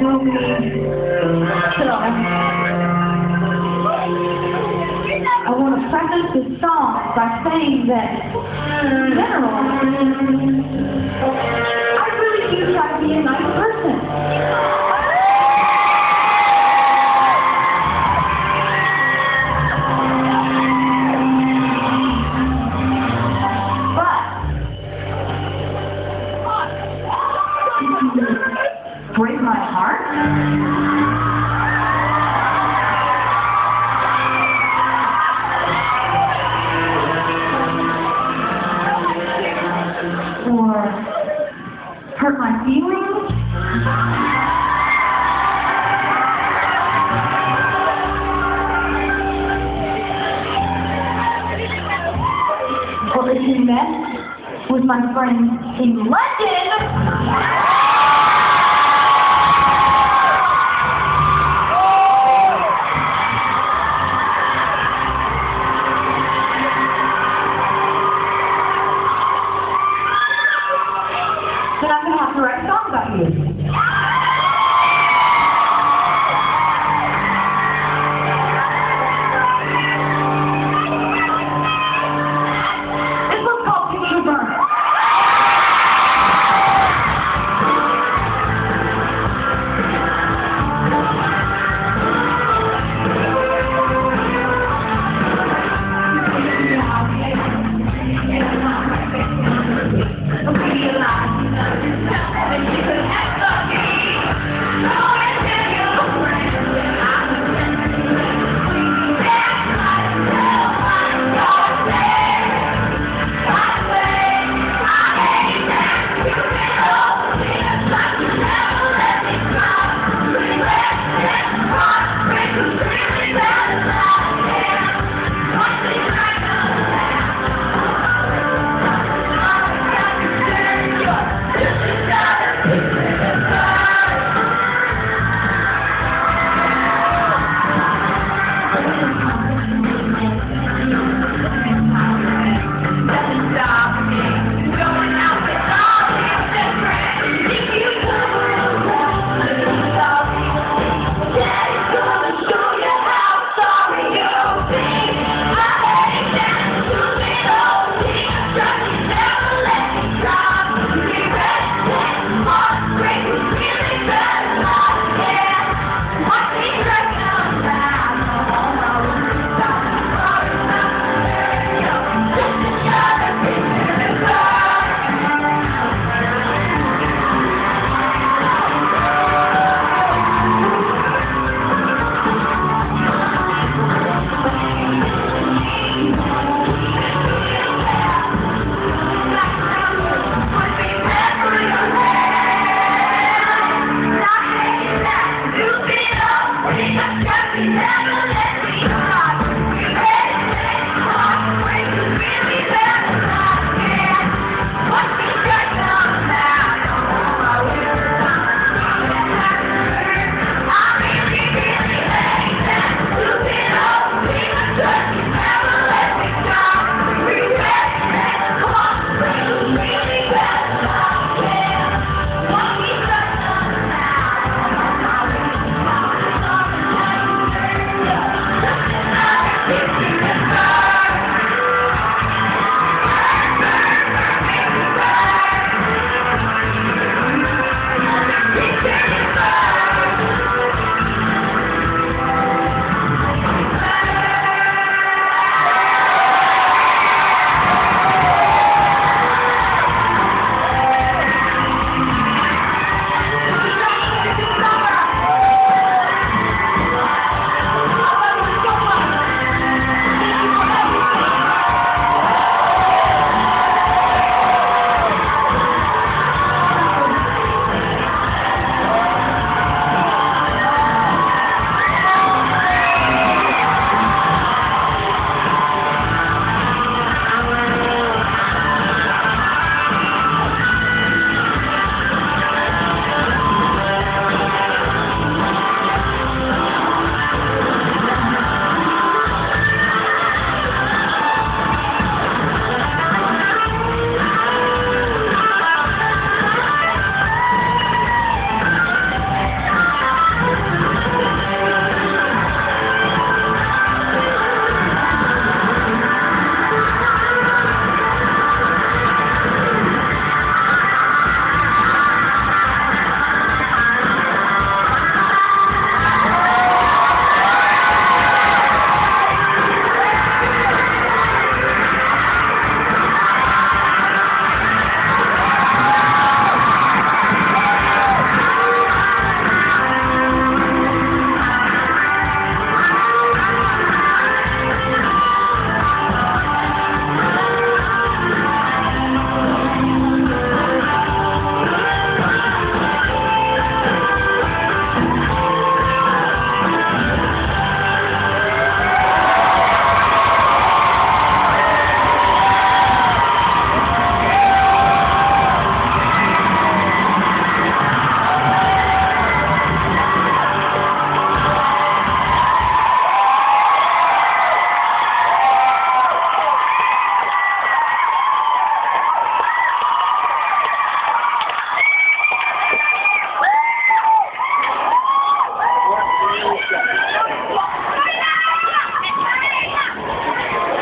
I want to preface this song by saying that funerals hurt my feelings. Or if you met with my friends in London. And I have to